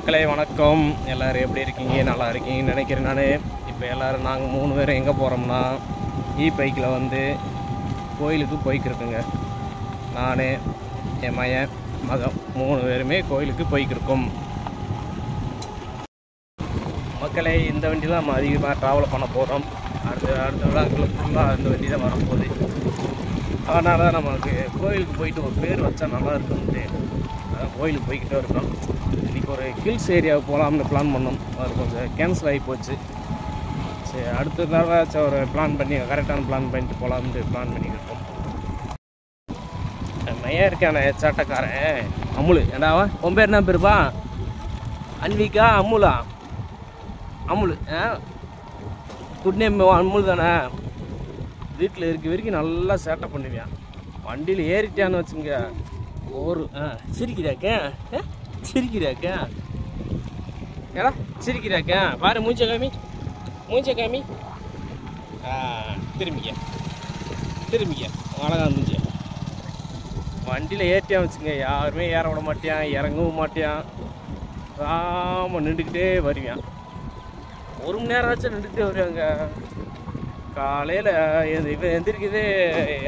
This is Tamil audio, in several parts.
மக்களே வணக்கம். எல்லாரும் எப்படி இருக்கீங்க? நல்லா இருக்கீங்கன்னு நினைக்கிறேன் நான். இப்போ எல்லோரும் நாங்கள் மூணு பேரும் எங்கே போகிறோம்னா இ e பைக்கில் வந்து கோயிலுக்கு போய்க்கிருக்குங்க. நான் என் மையன் மகன் மூணு பேருமே கோயிலுக்கு போய்க்கிருக்கோம். மக்களே இந்த வண்டி தான் நம்ம அதிகமாக ட்ராவல் பண்ண போகிறோம் அடுத்த அடுத்த விழாக்களுக்கு ஃபுல்லாக இந்த வண்டி தான் வரப்போகுது. அதனால் நமக்கு கோயிலுக்கு போயிட்டு ஒரு பேர் வச்சா நல்லா இருக்கும் கோயிலுக்கு போய்கிட்டே இருக்கோம். ஒரு ஹில்ஸ் ஏரியாவுக்கு போகலாம்னு பிளான் பண்ணோம். அது கொஞ்சம் கேன்சல் ஆகி போச்சு. சரி அடுத்த தடவையாச்சும் ஒரு பிளான் பண்ணி கரெக்டான பிளான் பண்ணிட்டு போகலாம்னு பிளான் பண்ணிக்கிட்டோம் மையா இருக்கான சாட்டக்காரன் அமுலு. என்னவா உன் பேர் என்ன பேருப்பா? அன்விகா அமுலா? அமுல் ஆ? குட் நேம் அமுல் தானே? வீட்டில் இருக்க வரைக்கும் நல்லா சேட்டை பண்ணுவியான் வண்டியில் ஏறிட்டான்னு வச்சுங்க ஒரு ஆ சிரிக்கிறாக்க ஆ, சிரிக்கிறாக்க? ஏடா? சிரிக்கிறாக்க? பாரு மூஞ்ச காமி. மூஞ்ச காமி. திரும்பிக்க. திரும்பிக்க. அழகா மூஞ்ச. வண்டியில் ஏற்றியான் வச்சுங்க. யாருமே ஏற விட மாட்டியான் இறங்கவும் மாட்டியான். ராம நின்றுக்கிட்டே வருவான் ஒரு மணி நேரம் ஆச்சு நின்றுட்டே வருவாங்க காலையில் இவன் எந்திரிக்குது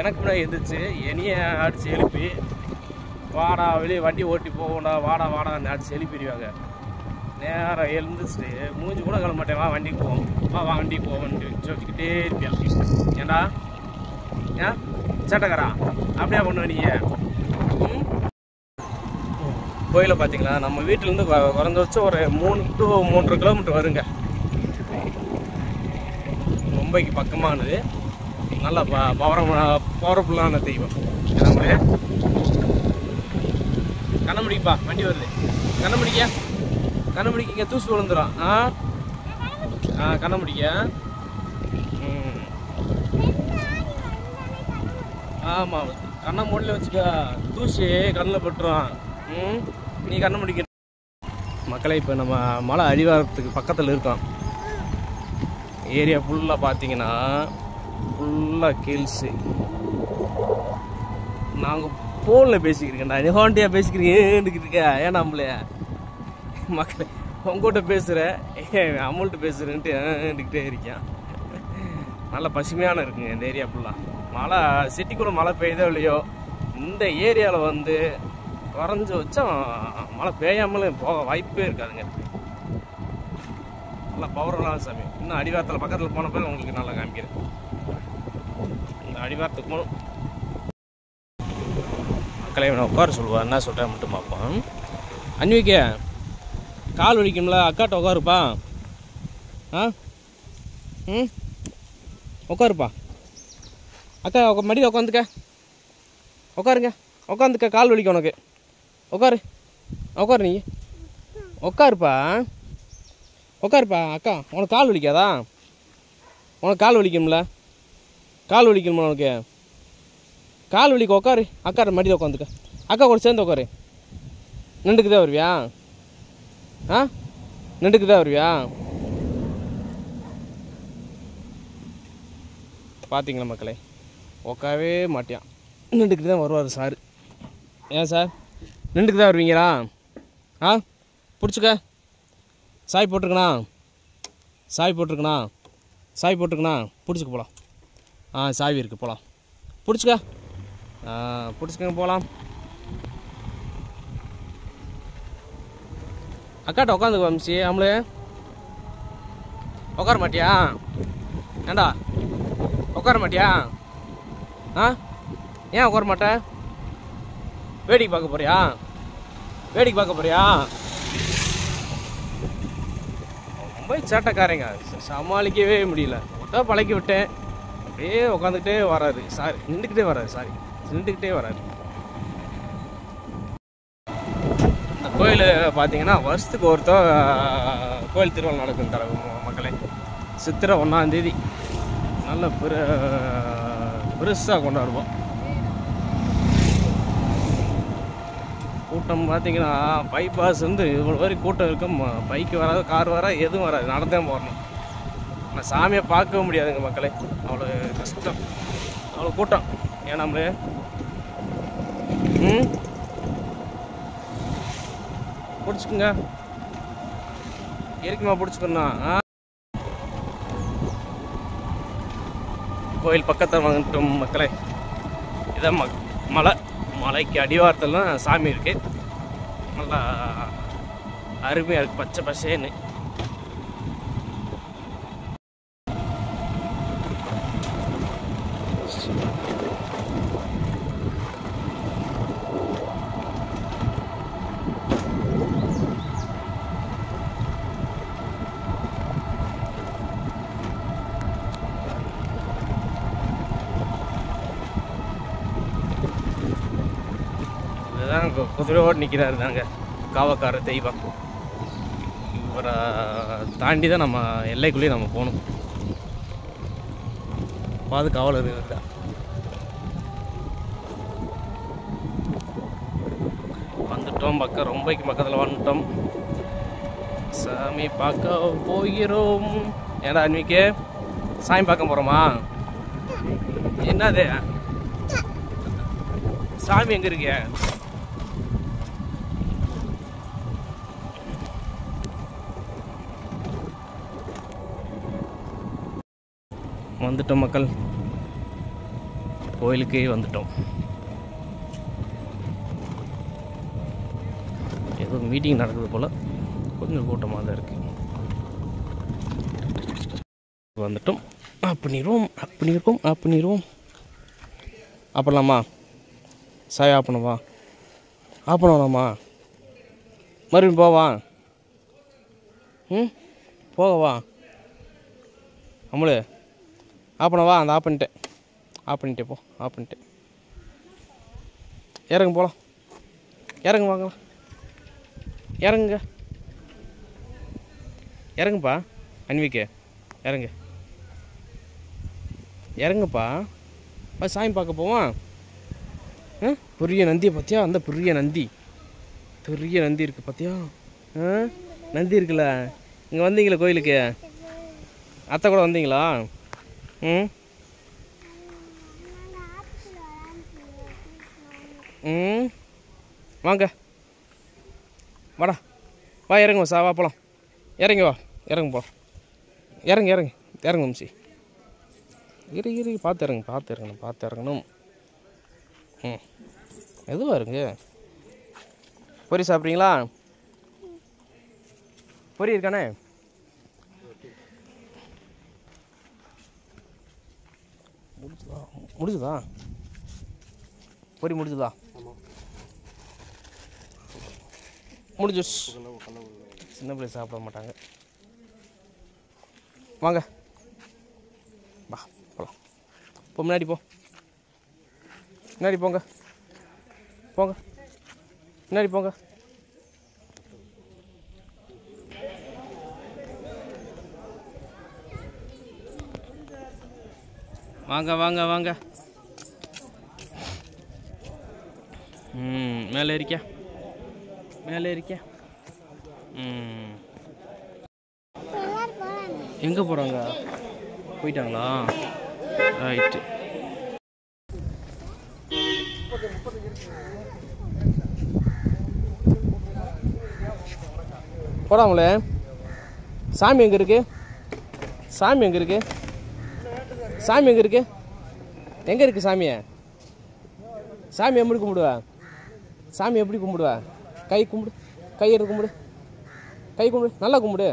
எனக்கு முன்னாடி எந்திரிச்சு என்னைய அடிச்சு எழுப்பி வாடா வெளியே வண்டி ஓட்டி போகண்டா வாடா வாடான்னு அடிச்சு எழுப்பிடுவாங்க. நேரம் எழுந்துச்சு மூஞ்சி கூட கிளம்ப மாட்டேன் வா வண்டிக்கு போவோம் வா வா வண்டிக்கு போவோம்னு சொல்லிக்கிட்டே இருப்பியான் ஏன்டா ஏன் சேட்டக்காரா? அப்படியா பண்ணுவ நீங்க? கோயிலை பார்த்தீங்களா? நம்ம வீட்டிலேருந்து குறைஞ்சபட்சம் ஒரு மூணு டு மூன்றரை கிலோமீட்டர் வருங்க. மும்பைக்கு பக்கமானது. நல்ல ப- பவர பவர்ஃபுல்லான தெய்வம். நம்மளே கண்ணமுடிப்பா வண்டி வருது. கண்ணமுடிக்க கண்ணமுடிக்க தூசு விழுந்துடும் ஆ? ஆ கண்ணமுடிக்க முடிக்க ஆமாம் கண்ணை மூடில் வச்சுக்க தூசி கண்ணில் பட்டுரும். ம்? நீ கண்ணை முடிக்க. மக்களை இப்போ நம்ம மலை அடிவாரத்துக்கு பக்கத்தில் இருக்கோம். ஏரியா ஃபுல்லாக பார்த்தீங்கன்னா ஃபுல்லாக கீழ்ஸு நாங்கள் ஃபோனில் பேசிக்கிறேன் நான் ஹோண்டியாக பேசிக்கிறீங்க இருக்கா ஏன் நம்மளே மக்களே உங்கள்கிட்ட பேசுகிறேன் அமௌண்ட்டு பேசுகிறேன்ட்டு இருக்கேன் நல்லா பசுமையான இருக்குங்க இந்த ஏரியா ஃபுல்லாக மழை சிட்டிக்குள்ளே மழை பெய்யுதோ இல்லையோ இந்த ஏரியாவில் வந்து குறைஞ்ச வச்சோம் மழை பெய்யாமலும் போக வாய்ப்பே இருக்காதுங்க. நல்லா பவர்லாம் சாமி. இன்னும் அடிவாரத்தில் பக்கத்தில் போன பிறகு உங்களுக்கு நல்லா காமிக்கிறேன். இந்த அடிவாரத்துக்கு போகணும். மக்களை இவனை உட்கார சொல்லுவார். என்ன சொல்கிறேன் மட்டும் பார்ப்போம். அன்விக்க கால் வலிக்கும்ல? அக்காட்ட உட்காருப்பா. ஆ? ம்? உட்காருப்பா. அக்கா உக்க மடியில் உட்காந்துக்க. உட்காருங்க. உட்காந்துக்க. கால் வலிக்கும் உனக்கு. உட்காரு. உட்காரு நீ. உட்காருப்பா. உட்காருப்பா. அக்கா உனக்கு கால் வலிக்காதா? உனக்கு கால் வலிக்கும்ல? கால் வலிக்கணுமா உனக்கு? கால் வலிக்கு உட்காரு அக்கா மடியில் உட்காந்துக்க அக்கா கூட சேர்ந்து உட்காரு நின்றுக்கு தான் வருவியா? ஆ? நின்றுக்கு தான் வருவியா? பார்த்தீங்களா மக்களே? உட்காவே மாட்டியான். நண்டுக்கு தான் வருவார் சார். ஏன் சார்? நண்டுக்கு தான் வருவீங்களா? ஆ? பிடிச்சிக்க. சாய் போட்டிருக்கணா சாய் போட்டிருக்கணா சாய் போட்டிருக்கணா பிடிச்சிக்க போகலாம் ஆ சாவி இருக்குது போகலாம் பிடிச்சிக்க. பிடிச்சிக்கங்க போகலாம் அக்காட்ட உட்காந்துக்கு வம்சி ஆம்பளே உட்கார மாட்டியா? ஏண்டா? உட்கார மாட்டியா? ஆ? ஏன் உட்கார மாட்ட? வேடிக்கை பார்க்க போறியா? வேடிக்கை பார்க்க போறியா? ரொம்ப சேட்டைக்காரங்க. சமாளிக்கவே முடியல. தான் பழக்கி விட்டேன். அப்படியே உட்காந்துக்கிட்டே வராது சாரி நின்றுக்கிட்டே வராது சாரி. நின்றுக்கிட்டே வராது இந்த கோயில் பார்த்தீங்கன்னா வருஷத்துக்கு ஒருத்தர் கோயில் திருவிழா நடக்கும் தர மக்களே. சித்திரை ஒன்றாந்தேதி நல்ல பெரு பெருசாக கொண்டாடுவோம். கூட்டம் பார்த்தீங்கன்னா பைபாஸ் வந்து இவ்வளோ வரைக்கும் கூட்டம் இருக்கும். பைக்கு வராது கார் வராது எதுவும் வராது. நடந்தே போகணும் ஆனால் சாமியை பார்க்கவே முடியாதுங்க மக்களே. அவ்வளோ கஷ்டம். அவ்வளோ கூட்டம். ஏன் நம்மளே ம்? பிடிச்சிக்குங்க. இருக்குமா பிடிச்சிக்கணும் கோயில் பக்கத்தில் வந்துட்டோம் மக்களே. இதான் ம மலை மலைக்கு அடிவாரத்துலாம் சாமி இருக்குது நல்லா அருமையாக இருக்கு பச்சை பசேன்னு. தான் குதிரையோடு நிற்கிறாரு தாங்க காவக்கார தெய்வம். இவரை தாண்டி தான் நம்ம எல்லைக்குள்ளேயே நம்ம போகணும். பாதுகாவலர் இருக்கா வந்துட்டோம் பக்கம் ரொம்பக்கு பக்கத்தில் வந்துட்டோம். சாமி பார்க்க போகிறோம். ஏடா அன்னைக்கு சாமி பார்க்க போகிறோமா என்னது? சாமி எங்கே இருக்கேன் வந்துட்டோம் மக்கள். கோயிலுக்கே வந்துட்டோம். ஏதோ மீட்டிங் நடக்குது போல். கொஞ்சம் கூட்டமாக தான் இருக்குது வந்துட்டோம். ஆஃப் பண்ணிடுவோம் ஆஃப் பண்ணிடுவோம் ஆஃப் பண்ணிடுவோம். சாய் ஆஃப் பண்ணவா? ஆஃப் பண்ணலாமா மறுபடியும் போவா? ம்? போகவா? அம்முலு ஆஃப் பண்ணவா அந்த ஆஃப் பண்ணிட்டேன் ஆஃப் பண்ணிட்டே போ ஆஃப் பண்ணிட்டு இறங்க போகலாம் இறங்க வாங்கலாம். இறங்குங்க. இறங்குப்பா அன்விக்கு. இறங்கு. இறங்குப்பா. வா சாமி பார்க்க போவான் ஆ? பெரிய நந்தியை பார்த்தியா அந்த பெரிய நந்தி. பெரிய நந்தி இருக்குது பார்த்தியா ஆ? நந்தி இருக்குல்ல. இங்கே வந்தீங்களா கோயிலுக்கு? அத்தை கூட வந்தீங்களா? ம் ம் வாங்க வாடா வா இறங்குவோம் சா வா போகலாம் இறங்கி வா இறங்கு போகலாம் இறங்கு இறங்கு இறங்கு வம்சி இரு இரு பார்த்து இறங்கு பார்த்து இறங்கணும் பார்த்து இறங்கணும் ம் எதுவாக இருங்க பொரி சாப்பிட்றீங்களா பொரி இருக்கானே முடிச்சுதா முடிச்சுதா பொரி முடிச்சுதா முடிஞ்சு சின்ன பிள்ளை சாப்பிட மாட்டாங்க. வாங்க. வா போகலாம் போ முன்னாடி போ. முன்னாடி போங்க. போங்க. முன்னாடி போங்க. வாங்க வாங்க வாங்க. ம் மேலே இருக்கியா மேலே இருக்கியா ம். எங்கே போகிறாங்க போயிட்டாங்களா? ரைட்டு போடாங்களே சாமி எங்கே இருக்குது சாமி எங்கே இருக்குது சாமி எங்கே இருக்கு? எங்கே இருக்கு சாமியை? சாமி எப்படி கும்பிடுவா? சாமி எப்படி கும்பிடுவா? கை கும்பிடு. கை எடுத்து கும்பிடு. கை கும்பிடு. நல்லா கும்பிடு.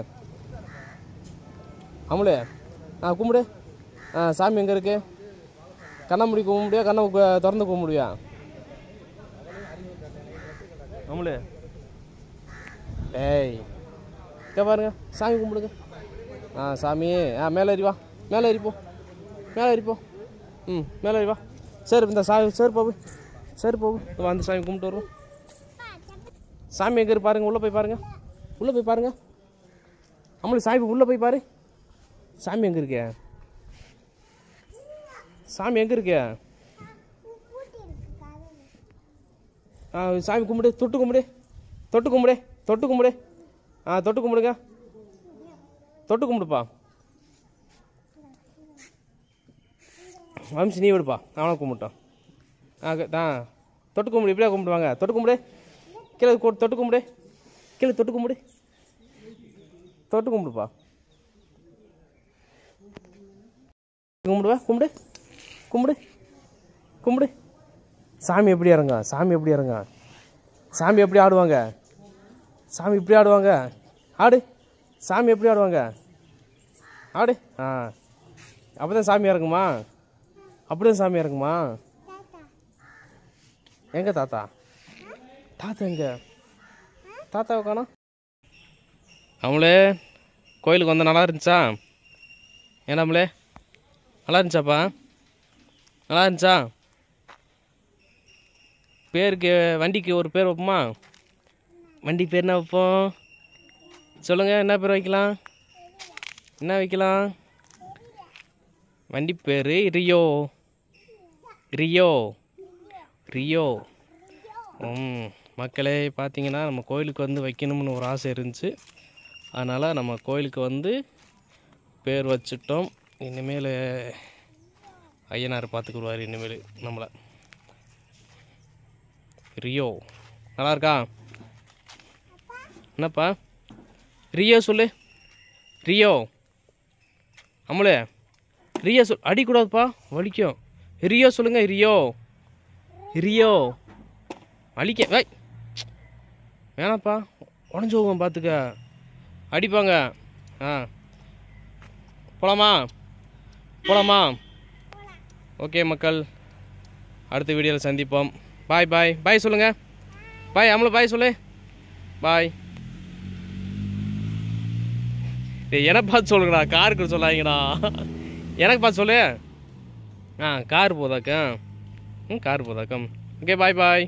அமுலே ஆ கும்பிடு. ஆ சாமி எங்கே இருக்கு? கண்ணை கும்ப கும்பிடியா கண்ணை திறந்து கும்பிடுவியா? அமுலே. ஏய் இங்கே பாருங்க. சாமி கும்பிடுங்க. ஆ சாமி. ஆ மேலே ஏறிவா மேலே ஏறி மேலே ஏறிப்போ ம் மேலே ஏறிவா சரி இந்த சாமி சரி போகு. சரி போகு. வா, அந்த சாமி கும்பிட்டு வருவோம். சாமி எங்கே பாருங்கள் உள்ளே போய் பாருங்கள் உள்ளே போய் பாருங்கள் அம்மளி சாமி உள்ளே போய் பாரு. சாமி எங்கே இருக்கே சாமி எங்கே இருக்கே ஆ சாமி கும்பிடு. தொட்டு கும்பிடு. தொட்டு கும்பிடு. தொட்டு கும்பிடு. ஆ தொட்டு கும்பிடுங்க. தொட்டு கும்பிடுப்பா. வம்சி நீ விடுப்பா. அவனை கும்பிட்டான் ஆ தான் தொட்டு கும்பிடு இப்படியா கும்பிடுவாங்க. தொட்டு கும்பிடு. கீழே தொட்டு கும்பிடு. கீழே தொட்டு கும்பிடு. தொட்டு கும்பிடுப்பா. கும்பிடுவா கும்பிடு. கும்பிடு. கும்பிடு. சாமி எப்படி இறங்க சாமி எப்படி இறங்க சாமி எப்படி ஆடுவாங்க? சாமி இப்படி ஆடுவாங்க. ஆடு. சாமி எப்படி ஆடுவாங்க? ஆடு. ஆ. அப்போ தான் சாமி இறங்குமா? அப்படிதான் சாமி இறங்குமா? எங்க தாத்தா? தாத்தா எங்க? தாத்தாவை காணோம். அவங்களே கோயிலுக்கு வந்தால் நல்லா இருந்துச்சா? ஏனாமலே நல்லா இருந்துச்சாப்பா? நல்லா இருந்துச்சா? பேருக்கு வண்டிக்கு ஒரு பேர் வைப்போமா? வண்டி பேர் என்ன வைப்போம்? சொல்லுங்கள் என்ன பேர் வைக்கலாம்? என்ன வைக்கலாம்? வண்டி பேர் ரியோ. ரியோ. ரியோ. ம் மக்களே பார்த்தீங்கன்னா நம்ம கோயிலுக்கு வந்து வைக்கணும்னு ஒரு ஆசை இருந்துச்சு. அதனால் நம்ம கோயிலுக்கு வந்து பேர் வச்சுட்டோம். இனிமேல் ஐயனார் பார்த்துக்குருவார் இனிமேல் நம்மளை. ரியோ. நல்லா இருக்கா என்னப்பா? ரியோ சொல்லு. ரியோ. அம்மளே ரியோ சொல் அடிக்கூடாதுப்பா. வலிக்கும். ரியோ சொல்லுங்க ரியோ. ரியோ. அழிக்க வை. வேணாப்பா உடஞ்சி போகும் பார்த்துக்க அடிப்பாங்க. ஆ. போலாமா? போலாமா? ஓகே மக்கள் அடுத்த வீடியோவில் சந்திப்போம். பாய் பாய். பாய் சொல்லுங்கள் பாய் அம்மளு பாய் சொல்லு. பாய். டேய் எனக்கு பார்த்து சொல்லுங்கடா. காருக்கு சொல்லாதீங்கடா. எனக்கு பார்த்து சொல்லு. ஆ கார் போதாக்கா ம் கார் போதாக்கம் ஓகே பாய் பாய்